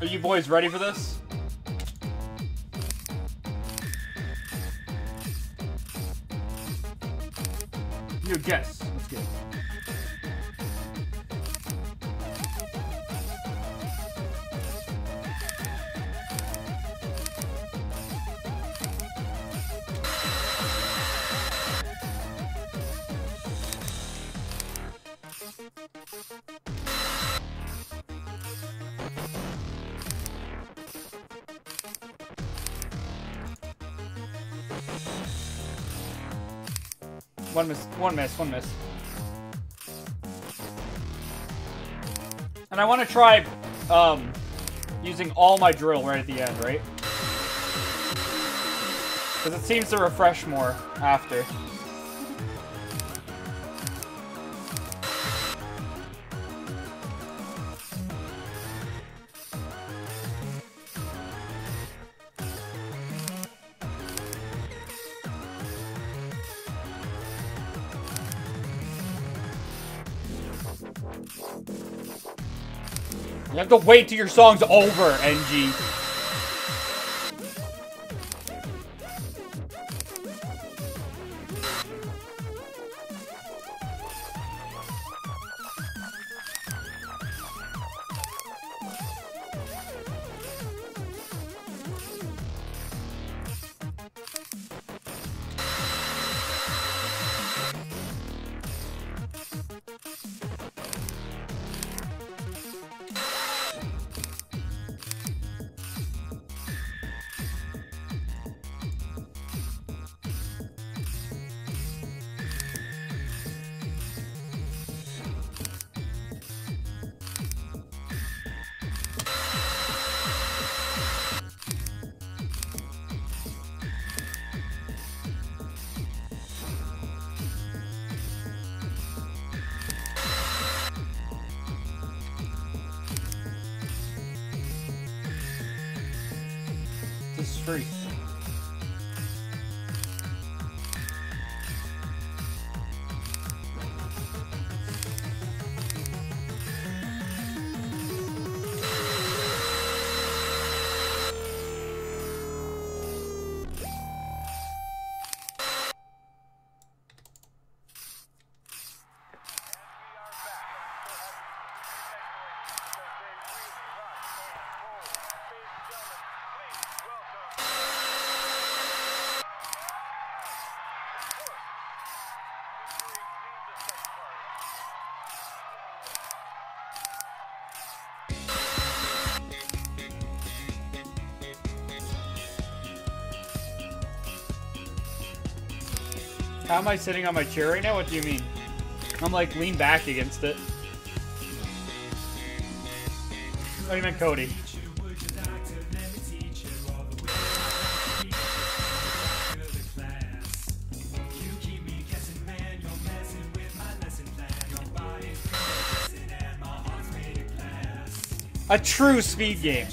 Are you boys ready for this? You guess. Let's go. One miss, one miss, one miss. And I want to try um, using all my drill right at the end, right? Because it seems to refresh more after. You have to wait till your song's over, NG. Free. How am I sitting on my chair right now? What do you mean? I'm like lean back against it. Oh, you meant Cody. A true speed game.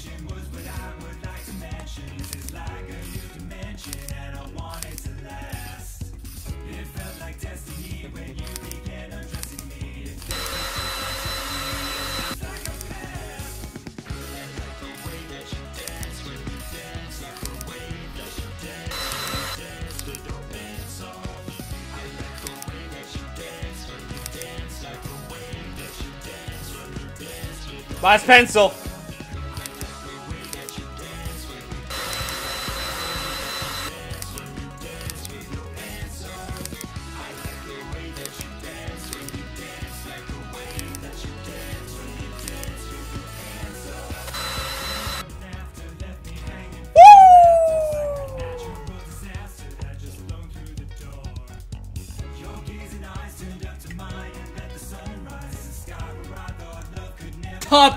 Last pencil. Top